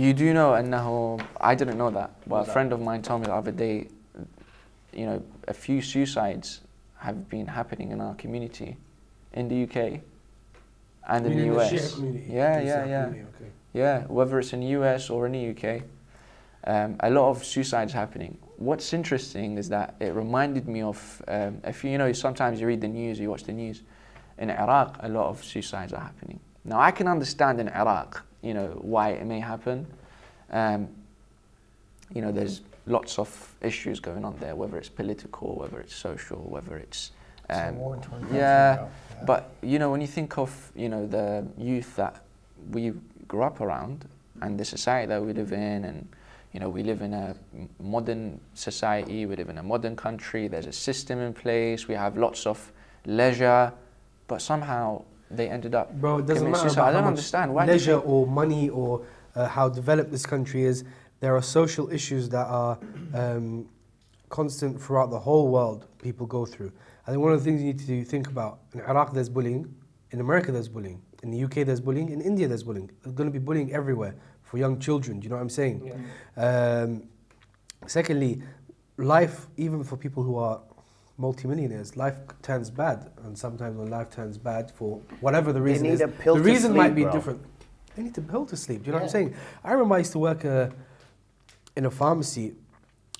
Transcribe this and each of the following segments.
You do know أنه I didn't know that, but What's a that? friend of mine told me the other day. You know, a few suicides have been happening in our community, in the UK, and in You the mean US. Shia community? Yeah, The yeah, Shia yeah. community, okay. Yeah, whether it's in the US or in the UK, um, a lot of suicides happening. What's interesting is that it reminded me of um, if you, you know sometimes you read the news, you watch the news. In Iraq, a lot of suicides are happening. Now I can understand in Iraq, you know, why it may happen. um, you know, there's lots of issues going on there, whether it's political, whether it's social, whether it's It's um, war-torn yeah. Yeah. but you know, when you think of you know the youth that we grew up around and the society that we live in, and you know, we live in a modern society, we live in a modern country. There's a system in place. We have lots of leisure, but somehow they ended up. Bro, it doesn't matter suicide. about I don't understand why. leisure think- or money or uh, how developed this country is. There are social issues that are um, constant throughout the whole world. People go through. I think one of the things you need to think about in Iraq there's bullying, in America there's bullying, in the UK there's bullying, in India there's bullying. There's going to be bullying everywhere for young children. Do you know what I'm saying? Um, secondly, life, even for people who are multimillionaires, life turns bad, and sometimes when life turns bad for whatever the They reason need is, a pill the to reason might be bro. different. They need a pill to sleep. Do you know what I'm saying? I remember I used to work uh, in a pharmacy,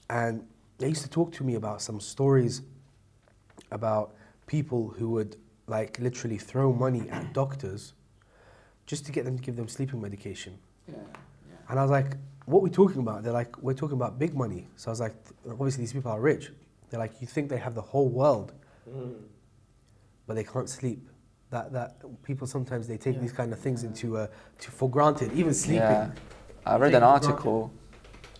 and they used to talk to me about some stories about people who would like literally throw money at doctors just to get them to give them sleeping medication. And I was like, what are we talking about? They're like, we're talking about big money. So I was like, obviously these people are rich. They're like, you think they have the whole world, but they can't sleep. That, that people sometimes they take these kind of things into uh, to for granted, even sleeping. Yeah, I read an it for granted. article.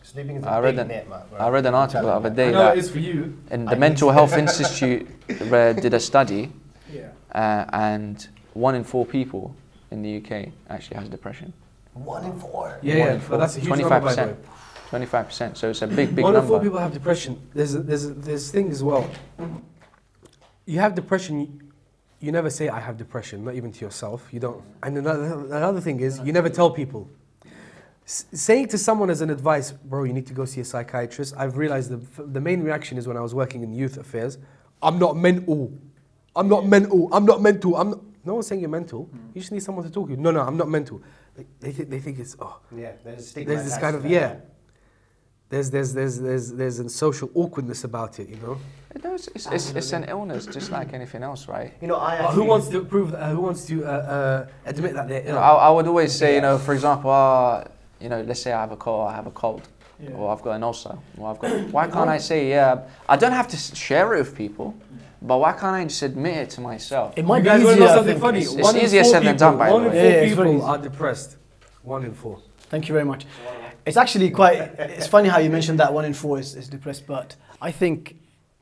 Sleeping is a I read big an, net, man. I read an article the other day I that it is for you. and the need Mental Health Institute did a study, Yeah. uh, and one in four people in the UK actually has depression. One in four. Yeah, One yeah. in But four. that's a huge number, by the way. 25%. 25%. So it's a big, big One in four number. people have depression. There's a, there's a, there's thing as well. You have depression. You, never say I have depression, not even to yourself. You don't. And another another thing is you never tell people. S- saying to someone as an advice, bro, you need to go see a psychiatrist. I've realized the f- the main reaction is when I was working in youth affairs. I'm not mental. I'm not mental. I'm not mental. I'm not. No one's saying you're mental. You just need someone to talk to. No, no, I'm not mental. They, they, thi- they think it's oh Yeah, there's there's this kind of yeah. Man. There's there's there's there's there's a social awkwardness about it, you know. No, it's, it's, it's, it's an illness just like anything else, right? You know, I But actually, who wants to prove? Uh, who wants to uh, uh, admit that they're You know, I, I would always say, you know, for example, uh, you know, let's say I have a cold, I have a cold, or I've got an ulcer, or I've got. Why can't I say, yeah? I don't have to share it with people, but why can't I just admit it to myself? It might you be guys easier. know something funny? It's- it's easier four said than done, by the One in way. four Yeah, yeah, it's very people are depressed. One in four. Thank you very much. It's actually quite. It's funny how you mentioned that one in four is, is depressed, but I think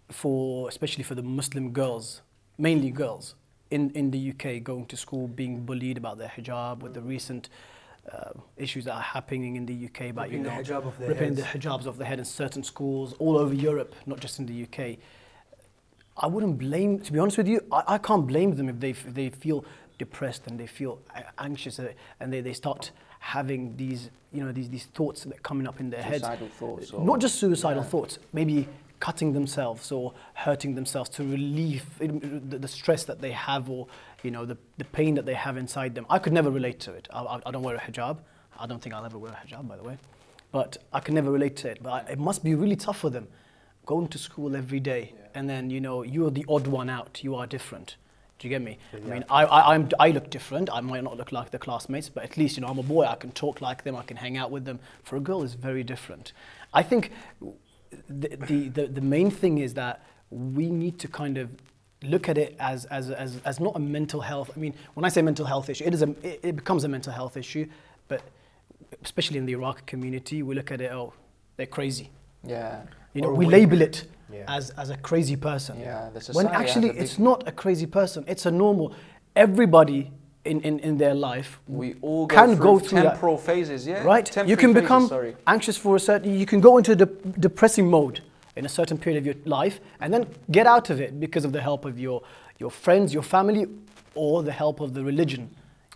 for especially for the Muslim girls, mainly girls in in the UK, going to school, being bullied about their hijab, with the recent. Uh, issues that are happening in the UK about Ripping you the know hijab off their ripping heads. the hijabs off their head in certain schools all over Europe, not just in the UK. I wouldn't blame, to be honest with you, I, I can't blame them if they, if they feel depressed and they feel anxious and they, they start having these, you know, these, these thoughts that coming up in their heads. Thoughts or- Not just suicidal thoughts, maybe cutting themselves or hurting themselves to relieve the, stress that they have or, you know, the, the pain that they have inside them. I could never relate to it. I, I, don't wear a hijab. I don't think I'll ever wear a hijab, by the way. But I can never relate to it. But I, it must be really tough for them going to school every day and then you know you're the odd one out you are different do you get me? I mean I, I, I'm, I look different. I might not look like the classmates but at least you know i'm a boy. I can talk like them. I can hang out with them. For a girl it's very different. I think the, the, the, the main thing is that we need to kind of look at it as, as, as, as not a mental health i mean when i say mental health issue it, is a, it, it becomes a mental health issue but especially in the iraq community we look at it oh they're crazy. Yeah. You know, Or we we- label it Yeah. as, as a crazy person. Yeah, the when society has actually a big- it's not a crazy person. It's a normal. Everybody in, in, in their life We all go can through go through that. temporal phases, yeah? right? Temporary You can phases, become sorry. anxious for a certain. You can go into the depressing mode in a certain period of your life, and then get out of it because of the help of your your friends, your family, or the help of the religion.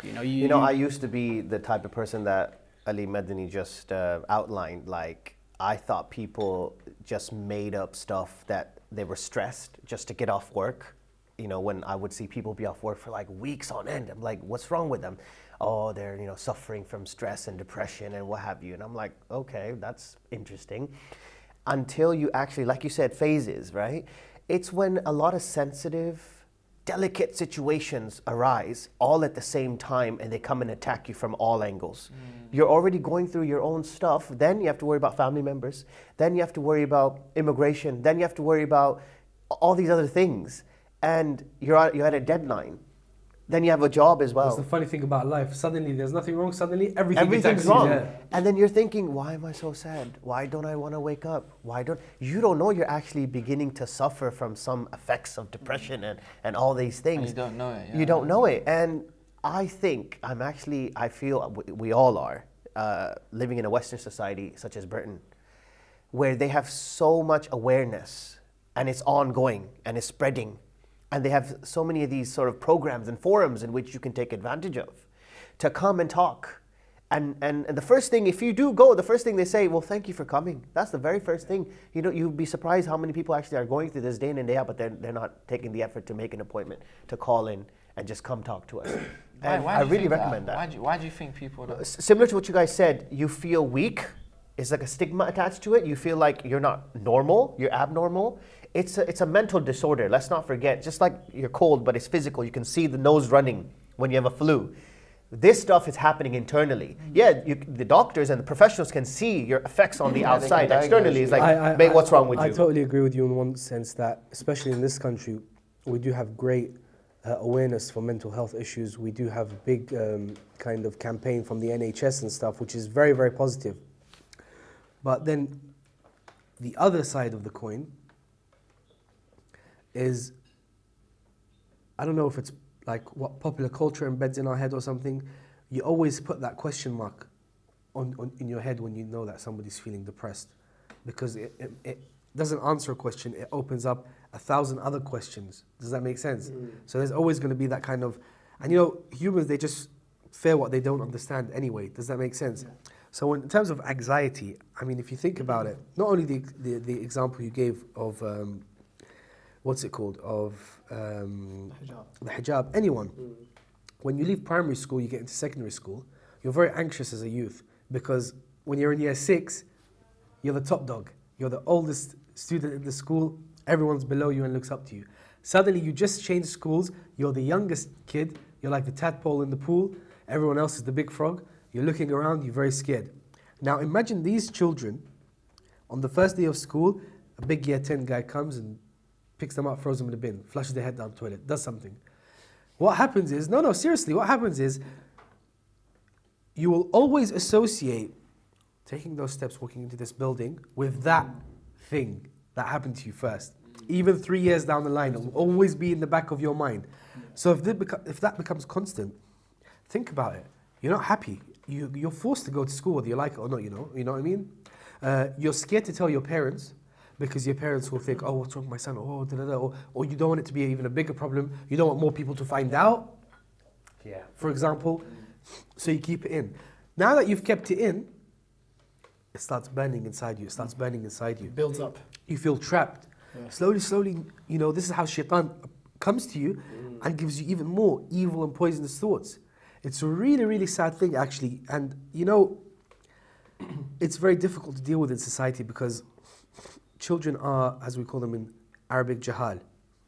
You know, you, You know, I used to be the type of person that Ali Madani just uh, outlined, like I thought people just made up stuff that they were stressed just to get off work. You know, when I would see people be off work for like weeks on end, I'm like, what's wrong with them? Oh, they're you know suffering from stress and depression and what have you. And I'm like, okay, that's interesting. Until you actually, like you said, phases, right? It's when a lot of sensitive delicate situations arise all at the same time and they come and attack you from all angles. Mm. You're already going through your own stuff, then you have to worry about family members, then you have to worry about immigration, then you have to worry about all these other things. And you're at, you're at a deadline. Then you have a job as well. That's the funny thing about life. Suddenly, there's nothing wrong. Suddenly, everything Everything's wrong. Yeah. And then you're thinking, why am I so sad? Why don't I want to wake up? Why don't you don't know you're actually beginning to suffer from some effects of depression and, and all these things. you don't know it, You don't know it. And I think I'm actually I feel we, we all are uh, living in a Western society such as Britain, where they have so much awareness and it's ongoing and it's spreading. And they have so many of these sort of programs and forums in which you can take advantage of to come and talk. And, and, and the first thing, if you do go, the first thing they say, well, thank you for coming. That's the very first thing. You know, you'd be surprised how many people actually are going through this day in and day out, but they're, they're not taking the effort to make an appointment, to call in and just come talk to us. Why, And why I really recommend that. Why do, you, why do you think people don't? Similar to what you guys said, you feel weak. It's like a stigma attached to it. You feel like you're not normal, you're abnormal. It's a, it's a mental disorder. Let's not forget, just like you're cold, but it's physical. You can see the nose running when you have a flu. This stuff is happening internally. Yeah, you, the doctors and the professionals can see your effects on the Yeah, outside. Externally, it's like, I- I- mate, I- what's wrong with you? I totally agree with you in one sense that, especially in this country, we do have great uh, awareness for mental health issues. We do have a big um, kind of campaign from the NHS and stuff, which is very, very positive. But then the other side of the coin is I don't know if it's like what popular culture embeds in our head or something. You always put that question mark on, on in your head when you know that somebody's feeling depressed, because it, it, it doesn't answer a question. It opens up a thousand other questions. Does that make sense? So there's always going to be that kind of, and you know, humans they just fear what they don't understand anyway. Does that make sense? So in terms of anxiety, I mean, if you think about it, not only the the, the example you gave of um, what's it called of um, Hijab. the hijab, anyone. When you leave primary school, you get into secondary school, you're very anxious as a youth because when you're in year six, you're the top dog. You're the oldest student in the school. Everyone's below you and looks up to you. Suddenly, you just change schools. You're the youngest kid. You're like the tadpole in the pool. Everyone else is the big frog. You're looking around. You're very scared. Now, imagine these children on the first day of school. A big year 10 guy comes and picks them up, throws them in the bin, flushes their head down the toilet, does something. What happens is, no, no, seriously, what happens is you will always associate taking those steps, walking into this building, with that thing that happened to you first. Even three years down the line, it will always be in the back of your mind. So if, if that becomes constant, think about it. You're not happy. You, you're forced to go to school whether you like it or not, you know, you know what I mean? Uh, you're scared to tell your parents because your parents will think, oh, what's wrong with my son? Oh, da, da, da. Or, or you don't want it to be even a bigger problem. You don't want more people to find out Yeah. for example, so you keep it in. Now that you've kept it in, it starts burning inside you. It starts burning inside you. builds up. You feel trapped. Yeah. Slowly, slowly, you know, this is how shaitan comes to you mm. and gives you even more evil and poisonous thoughts. It's a really, really sad thing, actually. And, you know, it's very difficult to deal with in society because children are, as we call them in Arabic, jahal,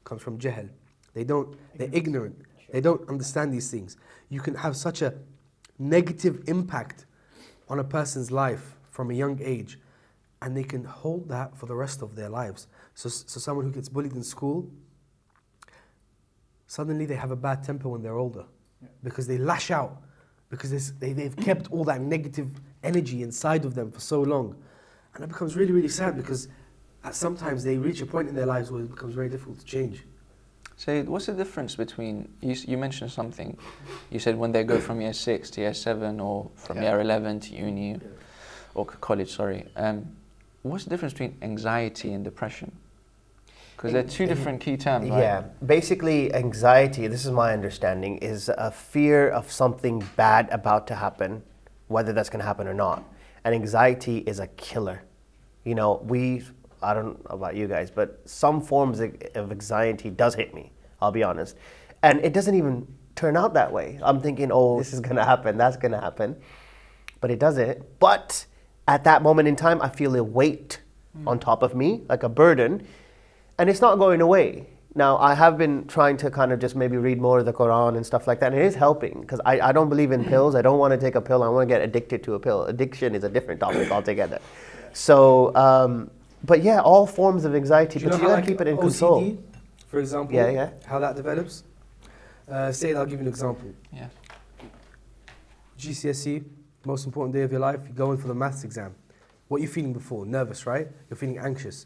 comes from jahal. They don't, they're ignorant. They don't understand these things. You can have such a negative impact on a person's life from a young age, and they can hold that for the rest of their lives. So, so someone who gets bullied in school, suddenly they have a bad temper when they're older because they lash out because they, they've kept all that negative energy inside of them for so long. And it becomes really, really sad because sometimes they reach a point in their lives where it becomes very difficult to change. So what's the difference between you? You mentioned something. You said when they go from year six to year seven, or from Yeah. year eleven to uni, or college. Sorry. Um, what's the difference between anxiety and depression? Because they're two different key terms, right? Yeah, basically, anxiety, this is my understanding, is a fear of something bad about to happen whether that's going to happen or not. And anxiety is a killer. You know, we, I don't know about you guys, but some forms of anxiety does hit me, I'll be honest. And it doesn't even turn out that way. I'm thinking, oh, this is going to happen, that's going to happen. But it doesn't. But at that moment in time, I feel a weight on top of me, like a burden, and it's not going away. Now, I have been trying to kind of just maybe read more of the Quran and stuff like that, and it is helping because I, I don't believe in pills. I don't want to take a pill. I want to get addicted to a pill. Addiction is a different topic altogether. So, um, but yeah, all forms of anxiety, you but you how gotta like keep it in OCD, control. For example, Yeah, yeah. how that develops. Uh, say, I'll give you an example. Yeah. GCSE, most important day of your life, you're going for the maths exam. What are you feeling before? Nervous, right? You're feeling anxious.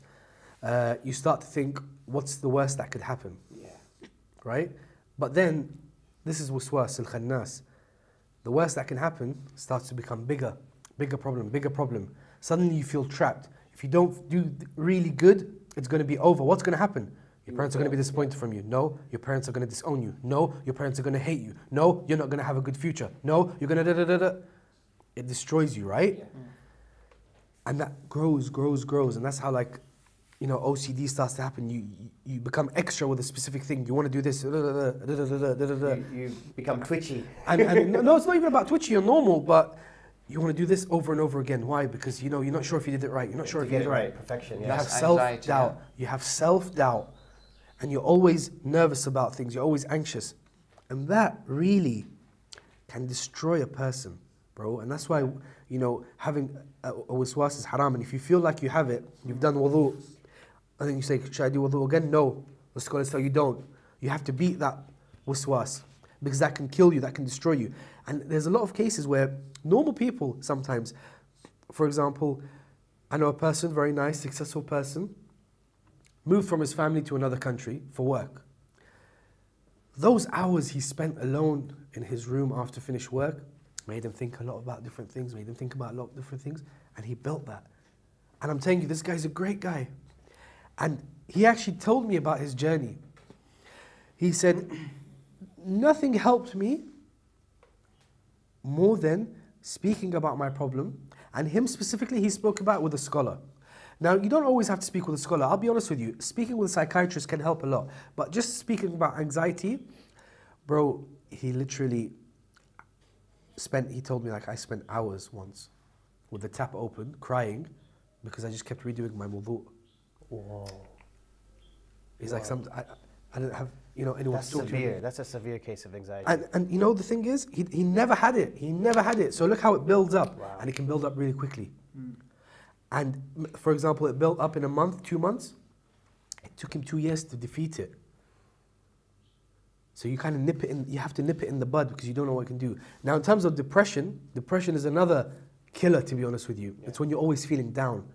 Uh, you start to think, what's the worst that could happen? Yeah. Right? But then, this is waswas al khannas. The worst that can happen starts to become bigger, bigger problem, bigger problem. Suddenly you feel trapped. If you don't do really good, it's going to be over. What's going to happen? Your parents are going to be disappointed from you. No, your parents are going to disown you. No, your parents are going to hate you. No, you're not going to have a good future. No, you're going to da da da da. It destroys you, right? And that grows, grows, grows, and that's how like, you know, OCD starts to happen. You you, become extra with a specific thing. You want to do this. You, you become twitchy. and, and no, it's not even about twitchy. You're normal, but you want to do this over and over again. Why? Because you know you're not sure if you did it right. You're not sure to if you did it right. right, perfection. You have That's self anxiety, doubt. yeah. You have self doubt, and you're always nervous about things. You're always anxious, and that really can destroy a person, bro. And that's why you know having a, a waswas is haram. And if you feel like you have it, you've done wudu, and then you say, "Should I do wudu again?" No. The scholars tell you don't. You have to beat that waswas because that can kill you. That can destroy you. And there's a lot of cases where normal people sometimes, for example, I know a person, very nice, successful person, moved from his family to another country for work. Those hours he spent alone in his room after finished work made him think a lot about different things, made him think about a lot of different things, and he built that. And I'm telling you, this guy's a great guy. And he actually told me about his journey. He said, Nothing helped me more than speaking about my problem. And him specifically, he spoke about with a scholar. Now, you don't always have to speak with a scholar. I'll be honest with you, speaking with a psychiatrist can help a lot. But just speaking about anxiety, bro, he literally spent, he told me, like, I spent hours once with the tap open, crying, because I just kept redoing my wudu. Whoa. He's like, some, I, I didn't have, you know, anyone That's to talk to. severe. That's a severe case of anxiety. And, and you know the thing is, he, he never had it. He never had it. So look how it builds up, Wow. and it can build up really quickly. Mm. And for example, it built up in a month, two months. It took him two years to defeat it. So you kind of nip it in. You have to nip it in the bud because you don't know what it can do. Now, in terms of depression, depression is another killer. To be honest with you, it's when you're always feeling down,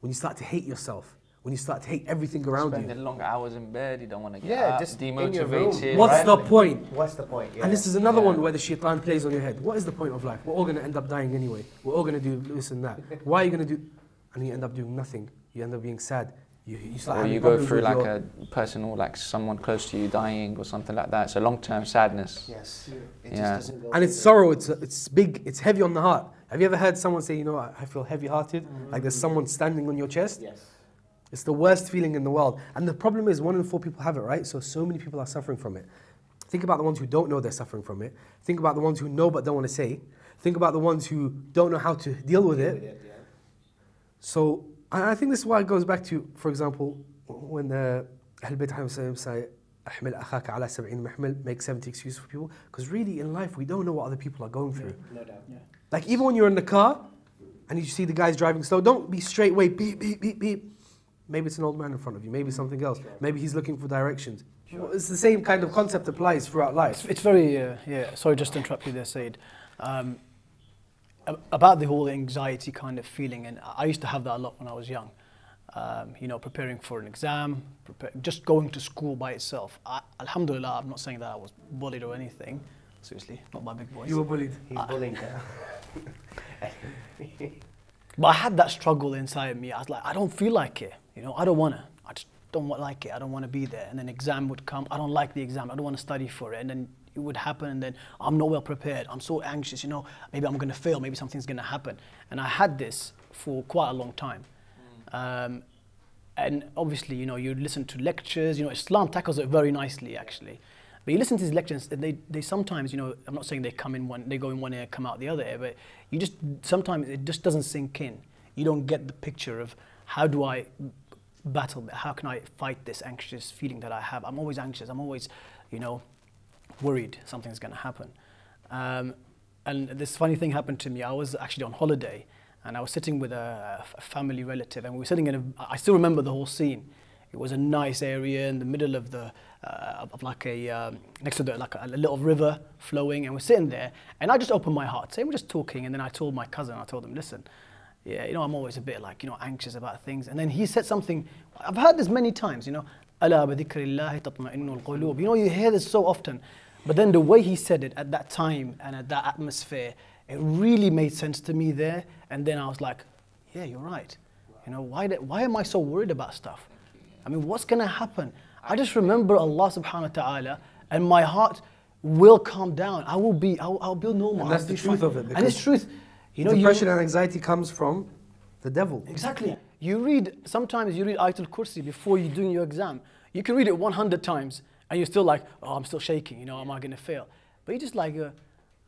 when you start to hate yourself, when you start to hate everything around you. Spending long hours in bed, you don't want to get Yeah, up, just in your room. demotivated. What's right? the point? What's the point? Yeah. And this is another Yeah. one where the shaitan plays on your head. What is the point of life? We're all going to end up dying anyway. We're all going to do this and that. Why are you going to do? And you end up doing nothing. You end up being sad. You, you start or having you go through like your- a personal, like someone close to you dying or something like that. It's a long-term sadness. Yes. It Yeah. just doesn't go And it's with sorrow. It's it's big. It's heavy on the heart. Have you ever heard someone say, you know, I I feel heavy-hearted, mm-hmm. like there's someone standing on your chest? Yes. It's the worst feeling in the world. And the problem is, one in four people have it, right? So, so many people are suffering from it. Think about the ones who don't know they're suffering from it. Think about the ones who know but don't want to say. Think about the ones who don't know how to deal with it. So, I I think this is why it goes back to, for example, when uh, Ahl Bayt Muhammad Sallallahu Alaihi Wasallam say, "أحمل أخاك على سبعين محمل," make 70 excuses for people. Because really, in life, we don't know what other people are going through. No doubt. Yeah. Like even when you're in the car and you see the guys driving slow, don't be straight away beep beep beep beep. Maybe it's an old man in front of you. Maybe something else. Maybe he's looking for directions. Well, It's the same kind of concept applies throughout life. it's very, uh, yeah, sorry just to interrupt you there, Said. Um, about the whole anxiety kind of feeling, and I used to have that a lot when I was young. Um, you know, preparing for an exam, prepare, just going to school by itself. I, Alhamdulillah, I'm not saying that I was bullied or anything. Seriously, not by big boys. You were bullied. He's bullying her. But I had that struggle inside me. I was like, I don't feel like it. You know, I don't want to. I just don't like it. I don't want to be there. And then exam would come. I don't like the exam. I don't want to study for it. And then it would happen, and then I'm not well prepared. I'm so anxious, you know, maybe I'm going to fail, maybe something's going to happen. And I had this for quite a long time. Um, and obviously, you know, you listen to lectures, you know, Islam tackles it very nicely, actually. But you listen to these lectures, and they, they sometimes, you know, I'm not saying they come in one, they go in one ear, come out the other ear, but you just, sometimes it just doesn't sink in. You don't get the picture of how do I battle, how can I fight this anxious feeling that I have. I'm always anxious, I'm always, you know, worried something's going to happen. Um, and this funny thing happened to me. I was actually on holiday, and I was sitting with a, a family relative, and we were sitting in a, I still remember the whole scene. It was a nice area in the middle of the, uh, of like a, um, next to the, like a, a, little river flowing, and we're sitting there, and I just opened my heart. So we're just talking, and then I told my cousin, I told him, listen, yeah, you know, I'm always a bit like, you know, anxious about things. And then he said something, I've heard this many times, you know, ألا بذكر الله تطمئن القلوب. You know, you hear this so often. But then the way he said it at that time and at that atmosphere, it really made sense to me there. And then I was like, yeah, you're right. You know, why, did, why am I so worried about stuff? I mean, what's going to happen? I just remember Allah subhanahu wa ta'ala and my heart will calm down. I will be, I'll, I'll be normal. And that's I'll the be truth fine. of it. And it's truth. you know, Depression you, and anxiety comes from the devil. Exactly. You read, sometimes you read Ayatul Kursi before you're doing your exam. You can read it 100 times and you're still like, oh, I'm still shaking, you know, am I going to fail? But you just like, uh,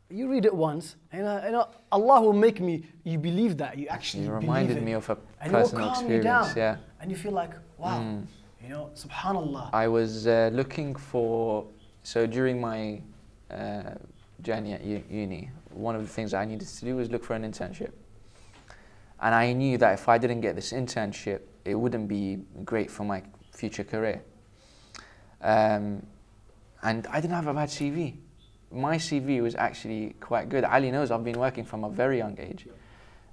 you read it once and, uh, and uh, Allah will make me, you believe that, you actually You believe reminded it. me of a and it will personal calm you experience, down. yeah. And you feel like, wow, you know, subhanallah. I was uh, looking for, so during my uh, journey at uni, one of the things I needed to do was look for an internship. And I knew that if I didn't get this internship, it wouldn't be great for my future career. Um, and I didn't have a bad CV. My CV was actually quite good. Ali knows I've been working from a very young age.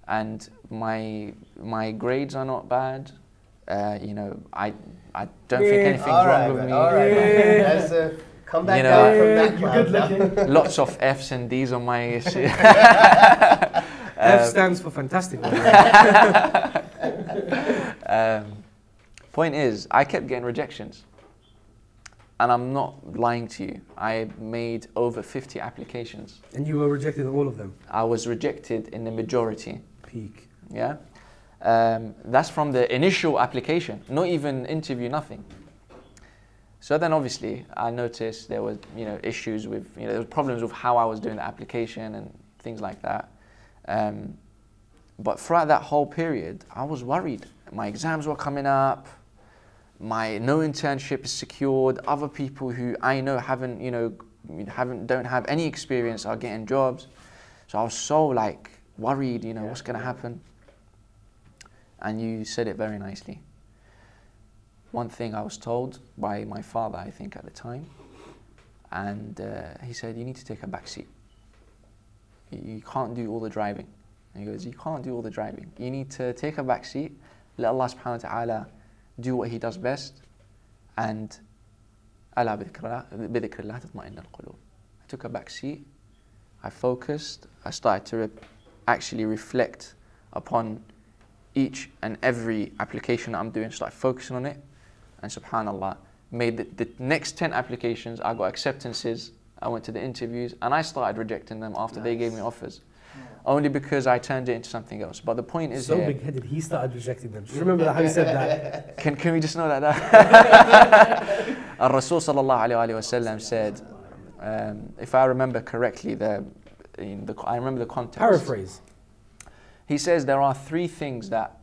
And my, my grades are not bad. Uh, you know, I, I don't think anything's All right, wrong with me. All right, man. Let's uh, come back You know, down from that cloud now. Lots of F's and D's on my CV. F stands for fantastic. um, point is, I kept getting rejections. And I'm not lying to you. I made over 50 applications. and you were rejected in all of them. I was rejected in the majority. Peak. Yeah? Um, that's from the initial application, not even interview, nothing. So then obviously I noticed there were you know, issues with, you know, there was problems with how I was doing the application and things like that. Um, but throughout that whole period, I was worried. My exams were coming up. My no internship is secured. Other people who I know haven't, you know, haven't don't have any experience are getting jobs. So I was so like worried, you know, what's going to happen. And you said it very nicely one thing I was told by my father, I think, at the time, and uh, he said, "You need to take a back seat. You can't do all the driving." And he goes, "You can't do all the driving. You need to take a back seat. Let Allah Subhanahu wa Taala do what He does best, and Allah al I took a back seat. I focused. I started to re actually reflect upon each and every application that I'm doing. Started focusing on it and subhanAllah, made the, the next 10 applications, I got acceptances, I went to the interviews, and I started rejecting them after they gave me offers. Only because I turned it into something else. But the point is so here, big headed, he started rejecting them. Remember how he said that. can, can we just know that? that Rasul sallallahu alayhi wa sallam said, um, if I remember correctly, the, in the, I remember the context. Paraphrase. He says there are three things that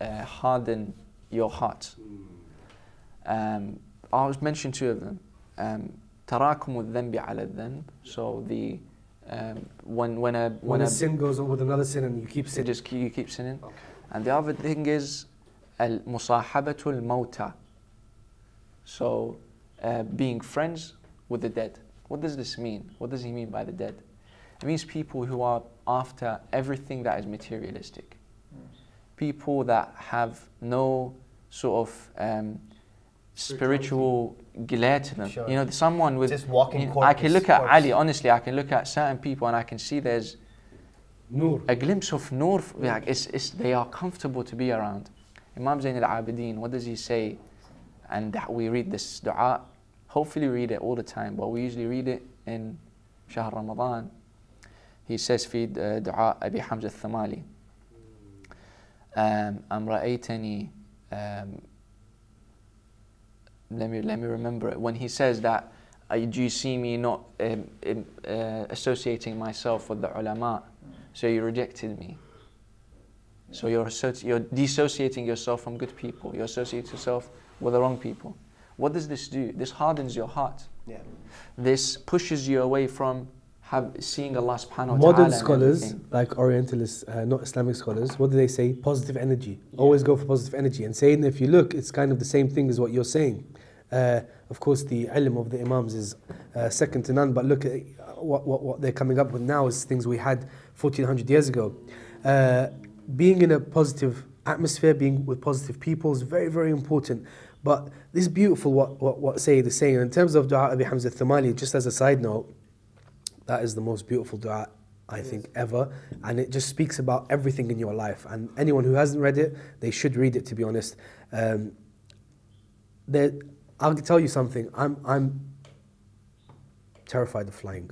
uh, harden your heart. Um, I'll mention two of them. Um, تراكم الذنب على الذنب. So the um, when when a When when a a sin goes on with another sin and you keep you sinning. just keep, you keep sinning. And the other thing is المصاحبة الموتى. So uh, being friends with the dead. What does this mean? What does he mean by the dead? It means people who are after everything that is materialistic. People that have no sort of um, spiritual gelatin. Sure. You know, someone with just walking. You know, corpus, I can look at corpus. Ali. Honestly, I can look at certain people and I can see there's a glimpse of nur. Like it's, it's, they are comfortable to be around. Imam Zain al-Abidin, what does he say? And that we read this du'a. Hopefully, we read it all the time, but we usually read it in Shahr Ramadan. He says, "Feed uh, du'a Abi Hamza al-Thamali." Um, أم um, let me let me remember it when he says that uh, do you see me not um, um, uh, associating myself with the ulama so you rejected me so you're, associ- you're dissociating yourself from good people you associate yourself with the wrong people what does this do this hardens your heart Yeah. this pushes you away from have, seeing Allah subhanahu wa Modern in scholars, like Orientalists, uh, not Islamic scholars, what do they say? Positive energy. Always go for positive energy. And saying, if you look, it's kind of the same thing as what you're saying. Uh, of course, the ilm of the Imams is uh, second to none, but look at what, what, what they're coming up with now is things we had 1400 years ago. Uh, being in a positive atmosphere, being with positive people is very, very important. But this is beautiful what, what, what Sayyid is saying. In terms of Dua Abi Hamza Thamali, just as a side note, that is the most beautiful dua I think ever, and it just speaks about everything in your life. And anyone who hasn't read it, they should read it. To be honest, um, there, I'll tell you something. I'm I'm terrified of flying.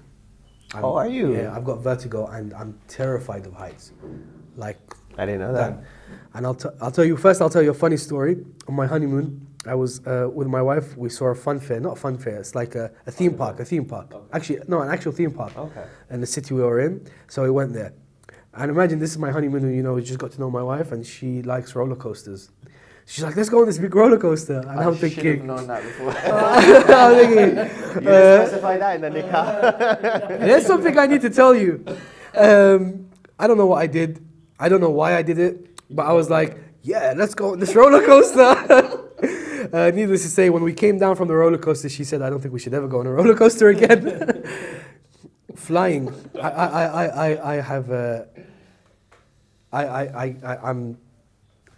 I'm- Oh, are you? Yeah, I've got vertigo, and I'm terrified of heights. Like I didn't know that. and I'll, t- I'll tell you first. I'll tell you a funny story. On my honeymoon, I was uh, with my wife. We saw a fun fair, not a fun fair. It's like a, a theme park. A theme park. Actually, no, an actual theme park. Okay. In the city we were in, so we went there. And imagine this is my honeymoon. and, You know, we just got to know my wife, and she likes roller coasters. She's like, "Let's go on this big roller coaster," and I I'm should have thinking, known that before. I'm thinking, You didn't specify that in the nikah. There's something I need to tell you. Um, I don't know what I did. I don't know why I did it, but I was like, yeah, let's go on this roller coaster. uh, needless to say, when we came down from the roller coaster, she said, I don't think we should ever go on a roller coaster again. Flying, I, I, I, I, I have, uh, I, I, I, I, I'm,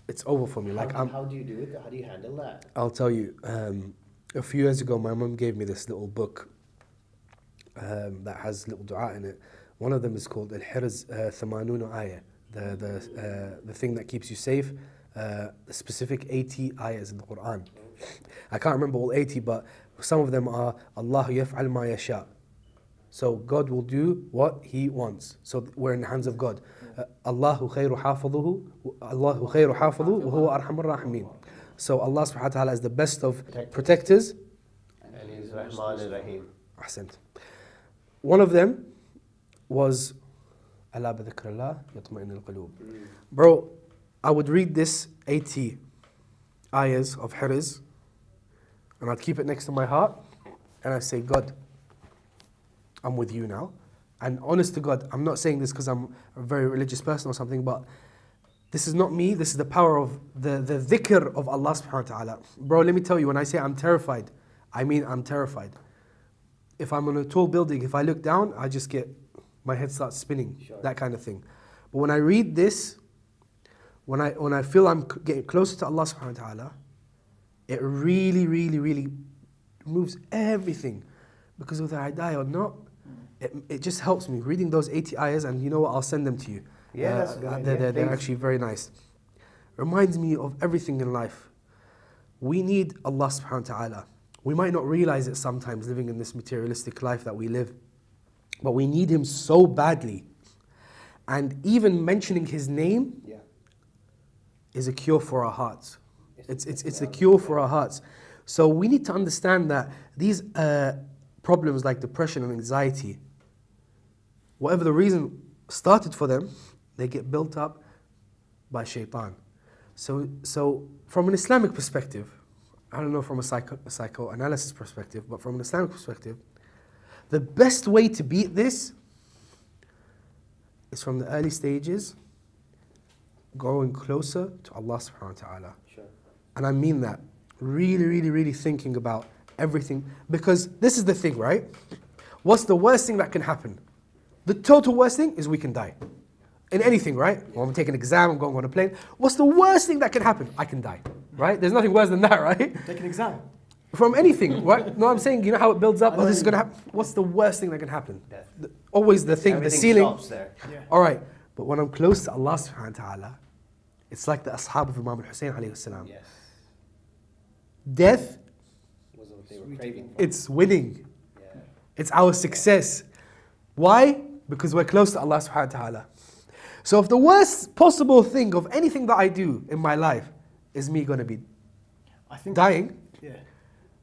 it's over for me. Like I'm, how do you do it? How do you handle that? I'll tell you. Um, a few years ago, my mum gave me this little book um, that has little dua in it. One of them is called Al Hirz uh, Thamanun Ayah, the, the, uh, the thing that keeps you safe, uh, the specific 80 ayahs in the Quran. I can't remember all 80, but some of them are Allahu yaf'al ma yasha. So God will do what He wants. So we're in the hands of God. Allahu khayru hafaduhu, Allahu khayru hafaduhu, wa huwa arhamur rahimin. So Allah subhanahu wa ta'ala is the best of protectors. And he's Rahman Rahim. Ahsant. One of them was Allah bi dhikrillah yatma'innu al-qulub. Bro, I would read this 80 ayahs of Hiriz and I'd keep it next to my heart and I'd say, God, I'm with you now. And honest to God, I'm not saying this because I'm a very religious person or something, but this is not me, this is the power of the, the dhikr of Allah subhanahu wa ta'ala. Bro, let me tell you, when I say I'm terrified, I mean I'm terrified. If I'm on a tall building, if I look down, I just get, my head starts spinning, that kind of thing. But when I read this, when I, when I feel I'm getting closer to Allah subhanahu wa ta'ala, it really, really, really moves everything. Because whether I die or not, it, it just helps me. Reading those ATIs, and you know what, I'll send them to you. Yeah, that's a good uh. They're, they're, they're actually very nice. Reminds me of everything in life. We need Allah subhanahu wa ta'ala. We might not realize it sometimes living in this materialistic life that we live, but we need Him so badly. And even mentioning His name Yeah. is a cure for our hearts. It's, it's, it's a cure for our hearts. So we need to understand that these uh, problems like depression and anxiety, whatever the reason started for them, they get built up by shaitan. So, so from an Islamic perspective, I don't know from a psycho, psychoanalysis perspective, but from an Islamic perspective, the best way to beat this is from the early stages, growing closer to Allah subhanahu wa ta'ala. Sure. And I mean that. Really, really, really thinking about everything. Because this is the thing, right? What's the worst thing that can happen? The total worst thing is we can die. In anything, right? Well, I'm taking an exam, I'm going on a plane. What's the worst thing that can happen? I can die, right? There's nothing worse than that, right? Take an exam. From anything, right? No, I'm saying, you know how it builds up? Oh, this is going to happen. What's the worst thing that can happen? Death. The- always the thing, Everything the ceiling. stops there. Yeah. All right, but when I'm close to Allah subhanahu wa ta'ala, it's like the ashab of Imam al-Hussein alayhi salam. Yes. Death, Was what they were craving it's winning. Yeah. It's our success. Why? because we're close to Allah subhanahu wa ta'ala. So if the worst possible thing of anything that I do in my life is me gonna be I think dying, yeah.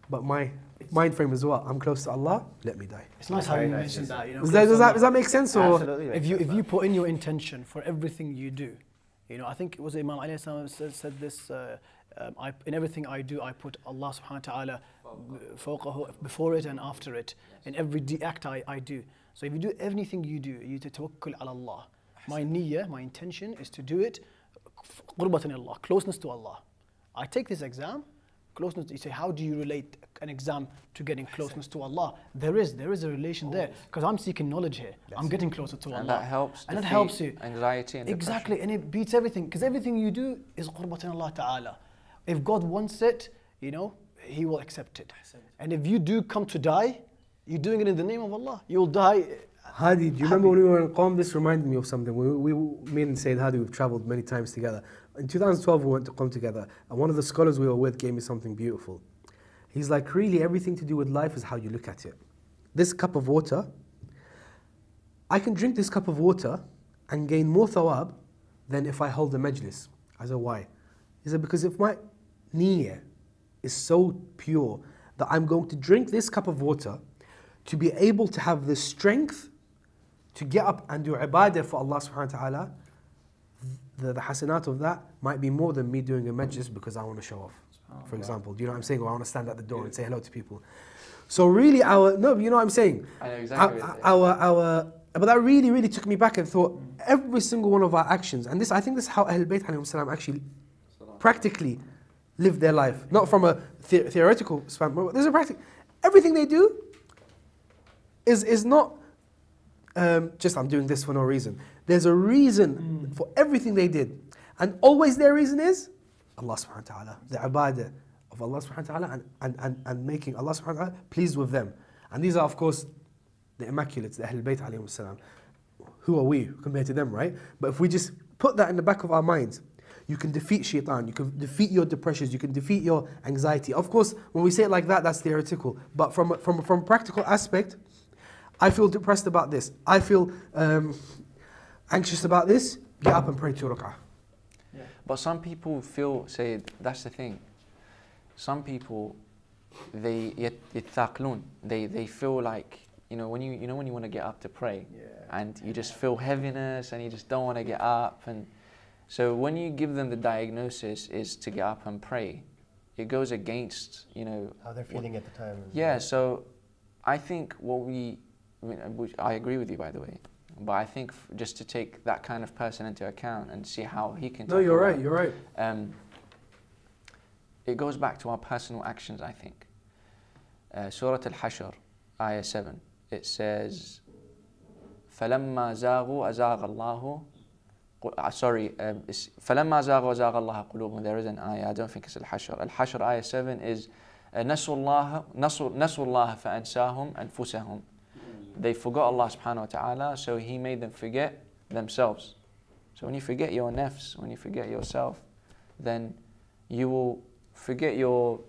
but my mind frame as well. I'm close to Allah, let me die. It's nice how you mentioned that. You know, does, that, does, that, does that make sense? Or? Absolutely. If you, if you put in your intention for everything you do, you know, I think it was Imam Ali said, said this, uh, um, I, in everything I do, I put Allah subhanahu wa ta'ala uh, before it and after it, in every act I, I do. So if you do everything you do, you tawakkul ala Allah. My niyyah, my intention is to do it qurbatan Allah, closeness to Allah. I take this exam, closeness, you say, how do you relate an exam to getting closeness to Allah? There is, there is a relation Always. there because I'm seeking knowledge here. That's I'm getting closer to Allah. And that helps. And that helps you. Anxiety and Exactly, depression. and it beats everything because everything you do is qurbatan Allah ta'ala. If God wants it, you know, He will accept it. And if you do come to die, you're doing it in the name of Allah. You'll die. Hadi, do you remember when we were in Qom? This reminded me of something. We, we, me and Sayyid Hadi, we've traveled many times together. In 2012, we went to Qom together, and one of the scholars we were with gave me something beautiful. He's like, really, everything to do with life is how you look at it. This cup of water, I can drink this cup of water and gain more thawab than if I hold a majlis. I said, why? He said, because if my niyyah is so pure that I'm going to drink this cup of water to be able to have the strength to get up and do ibadah for Allah subhanahu wa ta'ala, the, the hasanat of that might be more than me doing a majlis because I want to show off. For example, do you know what I'm saying? Or I want to stand at the door and say hello to people. So really our, no, you know what I'm saying? I know exactly Our, our, our, but that really, really took me back and thought every single one of our actions, and this, I think this is how Ahl Bayt actually practically live their life. Not from a the- theoretical standpoint, but there's a practical, everything they do is, is not um, just I'm doing this for no reason. There's a reason for everything they did. And always their reason is Allah subhanahu wa ta'ala, the ibadah of Allah subhanahu wa ta'ala and, and, and, and making Allah subhanahu wa ta'ala pleased with them. And these are of course the Immaculates, the Ahlul Bayt alayhim salam. Who are we compared to them, right? But if we just put that in the back of our minds, you can defeat shaitan, you can defeat your depressions, you can defeat your anxiety. Of course, when we say it like that, that's theoretical. But from, from, from a practical aspect, I feel depressed about this. I feel um, anxious about this. Get up and pray two rak'ah. But some people feel, say, that's the thing. Some people, they yet يتثاقلون. They they feel like you know when you you know when you want to get up to pray, and you just feel heaviness and you just don't want to get up and so when you give them the diagnosis is to get up and pray, it goes against you know How they're what- feeling at the time. yeah, so I think what we, I, mean, uh, which I agree with you by the way, but I think f- just to take that kind of person into account and see how he can. No, you're tackle right. that, You're right. Um, it goes back to our personal actions, I think. Uh, Surah Al-Hashr, Ayah 7, it says, فَلَمَّا زَاغُوا أَزَاغَ اللَّهُ قل- uh, Sorry, um, it's فَلَمَّا زَاغُوا أَزَاغَ اللَّهُ قُلُوبُهُم There is an ayah, I don't think it's Al-Hashr. Al-Hashr, Ayah 7 is, uh, نَسُوا اللَّهَ نَسُوا نَسُوا اللَّهَ فَأَنسَاهُم أَنفُسَهُم they forgot Allah subhanahu wa ta'ala, so He made them forget themselves. So when you forget your nafs, when you forget yourself, then you will forget your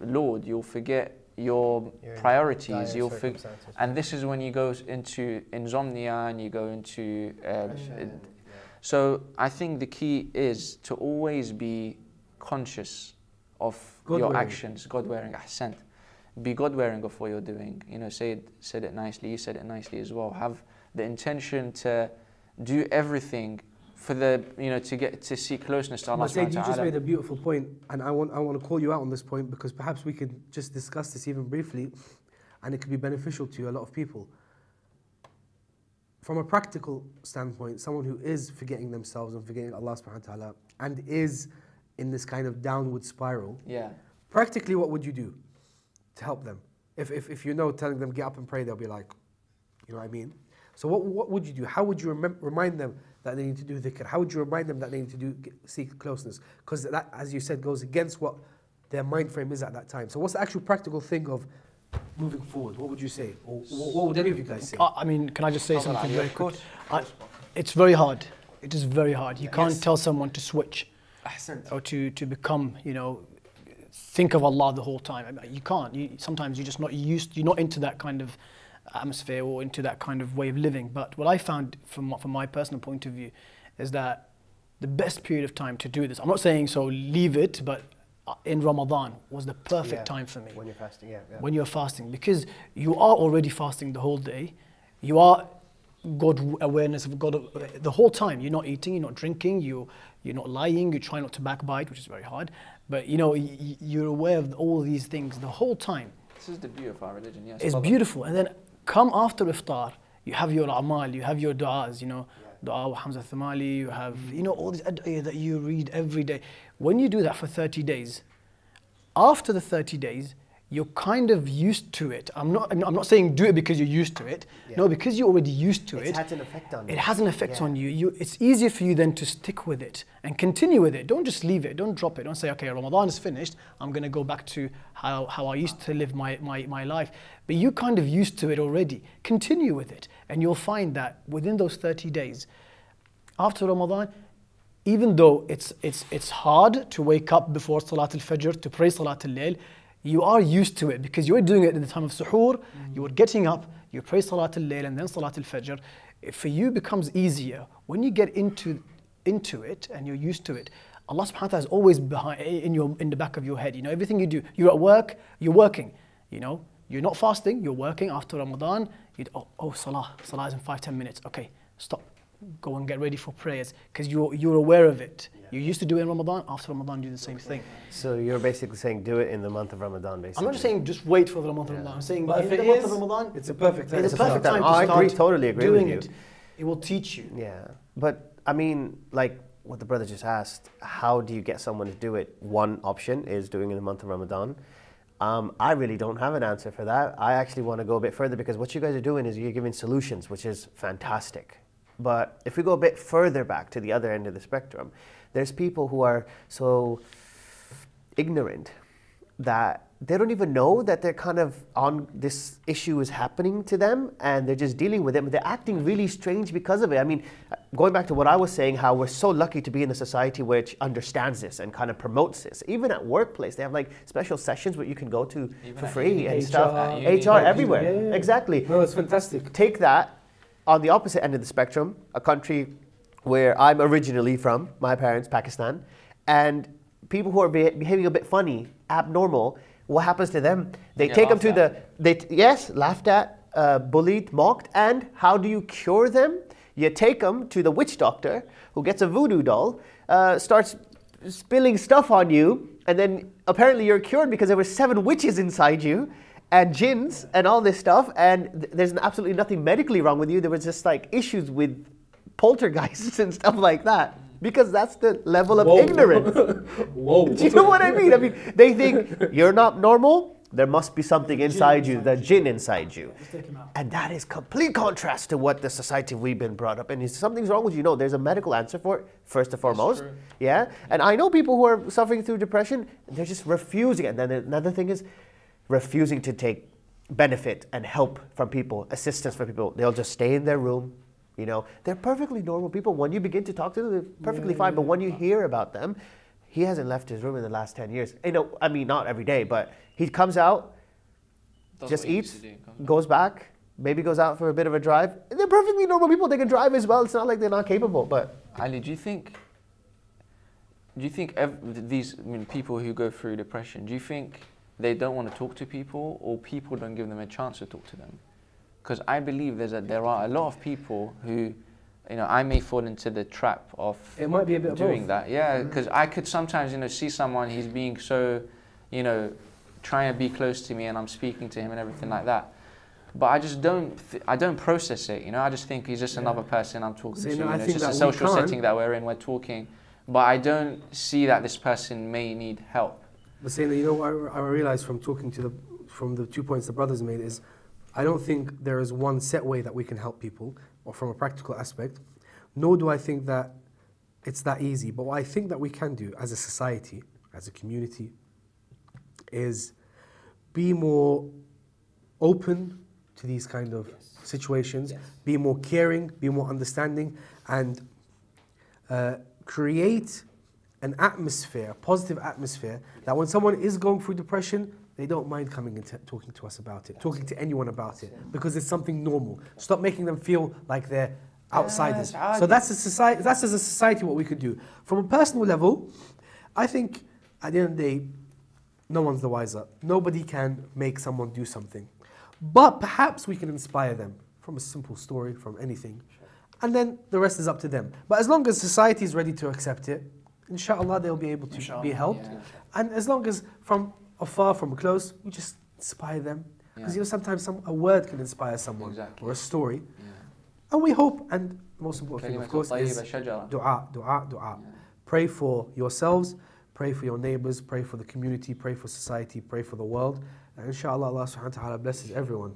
Lord, you'll forget your You're priorities, you'll forget. And this is when you go into insomnia and you go into. Um, so I think the key is to always be conscious of your God-wearing. actions, God wearing, ahsant. Be God wearing of what you're doing. You know, say it, said it nicely, you said it nicely as well. Have the intention to do everything for the, you know, to get to see closeness to Allah Said, you just made a beautiful point, and I want I want to call you out on this point because perhaps we could just discuss this even briefly, and it could be beneficial to a lot of people. From a practical standpoint, someone who is forgetting themselves and forgetting Allah subhanahu wa ta'ala and is in this kind of downward spiral, Yeah. practically what would you do to help them? If, if, if you know telling them get up and pray, they'll be like, you know what I mean? So what, what would you do? How would you remem- remind them that they need to do dhikr? How would you remind them that they need to do g- seek closeness? Because that, as you said, goes against what their mind frame is at that time. So what's the actual practical thing of moving forward? What would you say? Or wh- what would any of you guys say? Uh, I mean, can I just say Come on, something very quick? course. I, it's very hard. It is very hard. You can't Yes. tell someone to switch or to, to become, you know, think of Allah the whole time. You can't. You, sometimes you're just not used. You're not into that kind of atmosphere or into that kind of way of living. But what I found from from my personal point of view is that the best period of time to do this. I'm not saying so leave it, but uh, in Ramadan was the perfect Yeah, time for me When you're fasting, yeah. yeah. when you're fasting because you are already fasting the whole day. You are God awareness of God uh, the whole time. You're not eating, you're not drinking, you you're not lying, you try not to backbite, which is very hard. But you know you're aware of all these things the whole time. This is the beauty of our religion. Yes. It's beautiful. And then come after iftar, you have your amal, you have your du'as, you know, dua wa Hamza Thamali, you have, you know, all these ad'iyah eh, that you read every day. When you do that for 30 days, after the 30 days, you're kind of used to it. I'm not, I'm not saying do it because you're used to it. No, because you're already used to It it. has an effect on you. It has an effect Yeah. on you. you. It's easier for you then to stick with it and continue with it. Don't just leave it. Don't drop it. Don't say, okay, Ramadan is finished. I'm going to go back to how, how I used to live my, my, my life. But you're kind of used to it already. Continue with it. And you'll find that within those 30 days, after Ramadan, even though it's, it's, it's hard to wake up before Salat al-Fajr to pray Salat al-Layl, you are used to it because you're doing it in the time of suhoor, mm. you're getting up, you pray Salat al-Layl and then Salat al-Fajr. For you becomes easier. When you get into, into it and you're used to it, Allah subhanahu wa ta'ala is always behind, eh, in, your, in the back of your head. You know, everything you do, you're at work, you're working, you know, you're not fasting, you're working after Ramadan. You, oh, oh, Salah, Salah is in five, ten minutes. Okay, stop go and get ready for prayers because you're, you're aware of it. You used to do it in Ramadan, after Ramadan, do the same thing. So you're basically saying do it in the month of Ramadan, basically. I'm not just saying just wait for the month of Ramadan. I'm saying But in if the it month is, of Ramadan, it's a perfect time. it's to a perfect start. time to start I agree, totally agree with doing you. it. It will teach you. Yeah, but I mean, like what the brother just asked, how do you get someone to do it? One option is doing it in the month of Ramadan. Um, I really don't have an answer for that. I actually want to go a bit further because what you guys are doing is you're giving solutions, which is fantastic. But if we go a bit further back to the other end of the spectrum, there's people who are so ignorant that they don't even know that they're kind of on this issue is happening to them and they're just dealing with it but they're acting really strange because of it. I mean uh, going back to what i was saying how we're so lucky to be in a society which understands this and kind of promotes this. Even at workplace they have like special sessions where you can go to Even for free and HR, stuff. At hr everywhere. Yeah, yeah, yeah. exactly. No, it's fantastic. take that on the opposite end of the spectrum, a country where I'm originally from, my parents, Pakistan, and people who are be- behaving a bit funny, abnormal, what happens to them? They get take them to laughed the, they t- yes, laughed at, uh, bullied, mocked, and how do you cure them? You take them to the witch doctor who gets a voodoo doll, uh, starts spilling stuff on you, and then apparently you're cured because there were seven witches inside you and jinns and all this stuff, and th- there's absolutely nothing medically wrong with you. There was just like issues with poltergeists and stuff like that because that's the level of Whoa. ignorance. Whoa. Do you know what I mean? I mean, they think you're not normal. There must be something inside you, the jinn inside you. And that is complete contrast to what the society we've been brought up in. If something's wrong with you, no, there's a medical answer for it, first and foremost. true. Yeah? And I know people who are suffering through depression, they're just refusing. it. And then another thing is refusing to take benefit and help from people, assistance from people. They'll just stay in their room. You know, they're perfectly normal people. When you begin to talk to them, they're perfectly fine. But when you hear about them, he hasn't left his room in the last 10 years. You know, I mean, not every day, but he comes out, Does just what he used eats, goes back, maybe goes out for a bit of a drive. They're perfectly normal people. They can drive as well. It's not like they're not capable, but Ali, do you think? Do you think ev- these I mean, people who go through depression? Do you think they don't want to talk to people, or people don't give them a chance to talk to them? Because I believe there's a, there are a lot of people who, you know, I may fall into the trap of It might be a bit of doing that. Yeah, mm-hmm. because I could sometimes, you know, see someone he's being so, you know, trying to be close to me, and I'm speaking to him and everything like that. But I just don't, th- I don't process it. You know, I just think he's just Yeah. another person I'm talking to. you know, it's just a social setting that we're in. We're talking, but I don't see that this person may need help. But saying that, you know, what I, I realized from talking to the, from the two points the brothers made is, I don't think there is one set way that we can help people, or from a practical aspect. Nor do I think that it's that easy. But what I think that we can do as a society, as a community, is be more open to these kind of situations, be more caring, be more understanding, and uh, create an atmosphere, a positive atmosphere, that when someone is going through depression, they don't mind coming and t- talking to us about it, talking to anyone about it, because it's something normal. Stop making them feel like they're outsiders. so that's a society. That's as a society what we could do. From a personal level, I think at the end of the day, no one's the wiser. Nobody can make someone do something, but perhaps we can inspire them from a simple story, from anything, and then the rest is up to them. But as long as society is ready to accept it, inshallah they'll be able to inshallah, be helped. Yeah. And as long as from afar, from close, we just inspire them. Because yeah. you know sometimes some, a word can inspire someone exactly. or a story. Yeah. And we hope, and most important thing, of course, is shajara. dua, dua, dua. Pray for yourselves, pray for your neighbors, pray for the community, pray for society, pray for the world. And inshallah, Allah subhanahu wa ta'ala blesses everyone.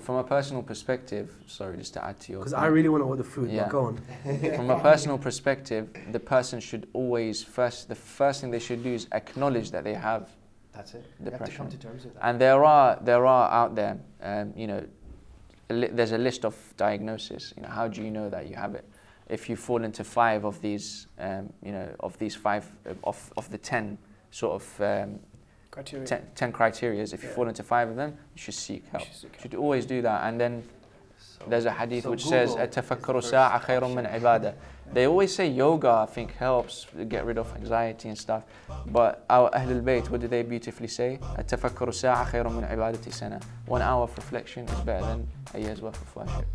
From a personal perspective, sorry, just to add to your Because. I really want to order the food, Yeah. but go on. From a personal perspective, the person should always first. The first thing they should do is acknowledge that they have That's it. You have to depression. come to terms with that. And there are there are out there, um, you know, a li- there's a list of diagnosis. You know, how do you know that you have it? If you fall into five of these, um, you know, of these five of of the ten sort of um, criteria. Ten, ten criteria. If you fall into five of them, you should seek help. You should, help. You should always do that. And then so, there's a hadith so which Google says, "Tafakkaru min ibadah." They always say yoga, I think, helps get rid of anxiety and stuff. But our Ahlul Bayt, what do they beautifully say? Min ibadati sana." One hour of reflection is better than a year's worth of worship.